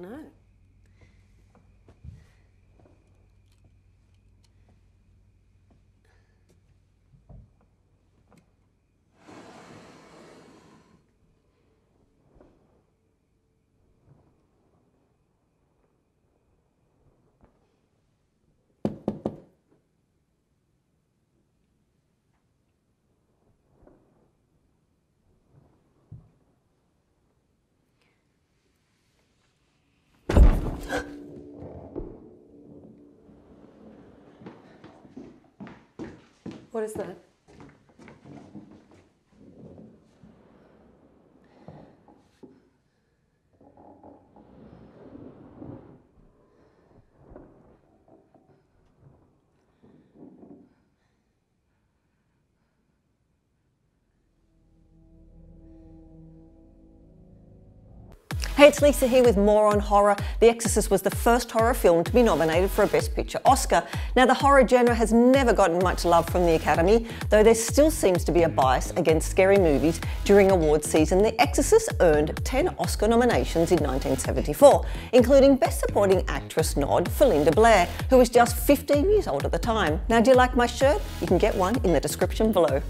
I know. What is that? Hey, it's Lisa here with more on horror. The Exorcist was the first horror film to be nominated for a Best Picture Oscar. Now, the horror genre has never gotten much love from the Academy, though there still seems to be a bias against scary movies during awards season. The Exorcist earned 10 Oscar nominations in 1974, including Best Supporting Actress nod for Linda Blair, who was just 15 years old at the time. Now, do you like my shirt? You can get one in the description below.